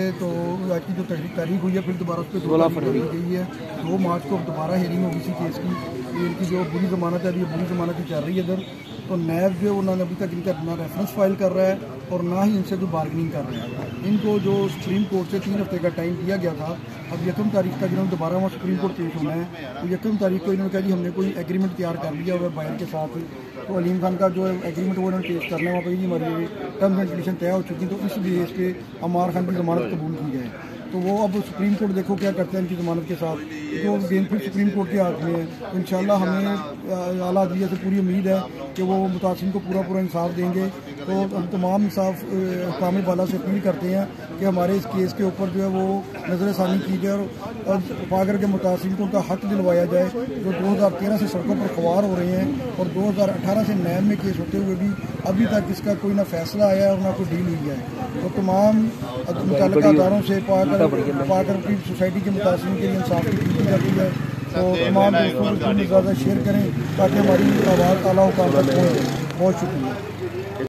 तो आज की जो तारीख हुई है फिर दोबारा उस पर सोलह फरवरी। गई है। दो मार्च को दोबारा हेयरिंग होगी इसी केस की। इनकी जो बुरी जमानत है अभी बुरी जमानत ही चल रही है इधर। तो नैब जो उन्होंने अभी तक इनका ना रेफरेंस फ़ाइल कर रहा है और ना ही इनसे जो बार्गेनिंग कर रहे हैं। इनको जो सुप्रीम कोर्ट से तीन हफ़्ते का टाइम दिया गया था अब यकम तारीख का जिन्होंने दोबारा वहाँ सुप्रीम कोर्ट पेश होना है तो यकम तारीख को इन्होंने कहा जी हमने कोई एग्रीमेंट तैयार कर लिया हुआ बायर के साथ। तो अलीम खान का जो एग्रीमेंट वो उन्होंने पेश करना है वहाँ पर जी हमारी टर्म्स एंड कंडीशन तय हो चुकी तो इस बेस पे अमार खान की जमानत कबूल की जाए। तो वो अब सुप्रीम कोर्ट देखो क्या करते हैं इनकी जमानत के साथ। तो गेंद फिर सुप्रीम कोर्ट के हाथ में है। तो इन हमें आला अदलिया से पूरी उम्मीद है। कि वो मुतासिन को पूरा पूरा इंसाफ देंगे। तो हम तमाम इंसाफ कामी वाला से अपील करते हैं कि हमारे इस केस के ऊपर जो है वो नज़र षानी की जाए और पागर के मुतासिन को उनका हक दिलवाया जाए जो दो हज़ार तेरह से सड़कों पर खवार हो रहे हैं और दो हज़ार अठारह से नैब में केस होते हुए भी अभी तक इसका कोई ना फैसला आया और ना कोई डील हुई है। तो तमाम मुतल अदारों से पाकर पाकर की सोसाइटी के मुतासर के लिए इंसाफ की की जाती है। तो तमाम दोस्तों को ज़्यादा शेयर करें ताकि हमारी आवाज़ तक पहुँचे बहुत शुक्रिया